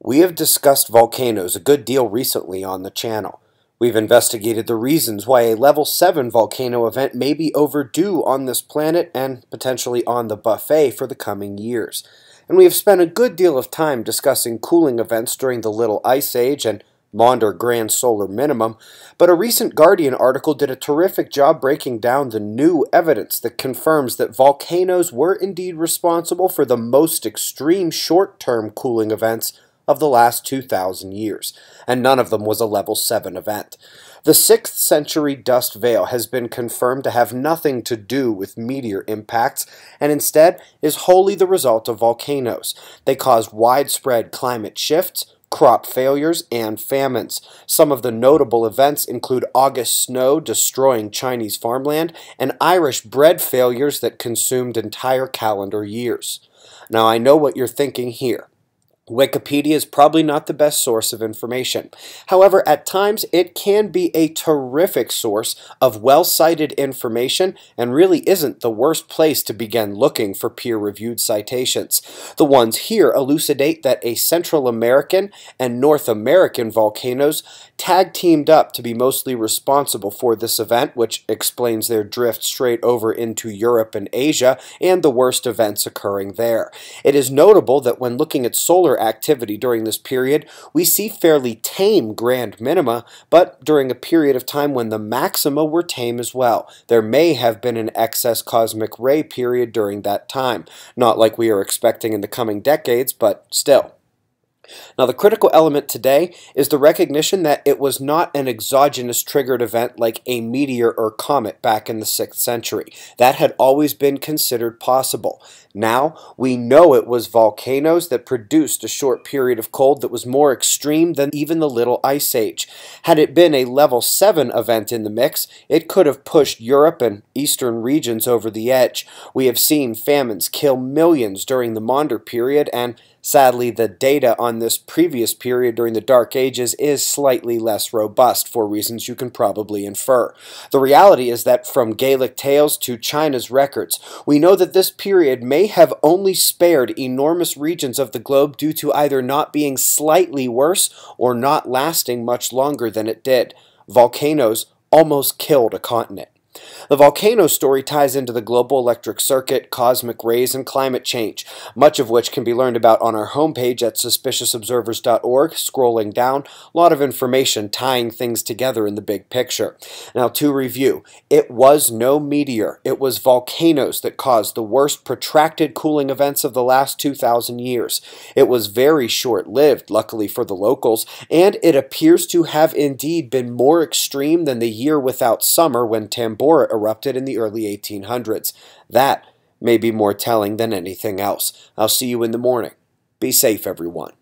We have discussed volcanoes a good deal recently on the channel. We've investigated the reasons why a level 7 volcano event may be overdue on this planet and potentially on the buffet for the coming years. And we have spent a good deal of time discussing cooling events during the Little Ice Age and Maunder Grand Solar Minimum, but a recent Guardian article did a terrific job breaking down the new evidence that confirms that volcanoes were indeed responsible for the most extreme short-term cooling events of the last 2,000 years, and none of them was a level 7 event. The 6th century dust veil has been confirmed to have nothing to do with meteor impacts, and instead is wholly the result of volcanoes. They caused widespread climate shifts, crop failures, and famines. Some of the notable events include August snow destroying Chinese farmland and Irish bread failures that consumed entire calendar years. Now I know what you're thinking here. Wikipedia is probably not the best source of information. However, at times it can be a terrific source of well-cited information and really isn't the worst place to begin looking for peer-reviewed citations. The ones here elucidate that a Central American and North American volcanoes tag teamed up to be mostly responsible for this event, which explains their drift straight over into Europe and Asia and the worst events occurring there. It is notable that when looking at solar activity during this period, we see fairly tame grand minima, but during a period of time when the maxima were tame as well. There may have been an excess cosmic ray period during that time. Not like we are expecting in the coming decades, but still. Now, the critical element today is the recognition that it was not an exogenous triggered event like a meteor or comet back in the 6th century. That had always been considered possible. Now, we know it was volcanoes that produced a short period of cold that was more extreme than even the Little Ice Age. Had it been a level 7 event in the mix, it could have pushed Europe and eastern regions over the edge. We have seen famines kill millions during the Maunder period, and Sadly, the data on this previous period during the Dark Ages is slightly less robust for reasons you can probably infer. The reality is that from Gaelic tales to China's records, we know that this period may have only spared enormous regions of the globe due to either not being slightly worse or not lasting much longer than it did. Volcanoes almost killed a continent. The volcano story ties into the global electric circuit, cosmic rays, and climate change, much of which can be learned about on our homepage at suspiciousobservers.org. Scrolling down, a lot of information tying things together in the big picture. Now, to review, it was no meteor, it was volcanoes that caused the worst protracted cooling events of the last 2,000 years. It was very short lived, luckily for the locals, and it appears to have indeed been more extreme than the year without summer when Tambora erupted in the early 1800s. That may be more telling than anything else. I'll see you in the morning. Be safe, everyone.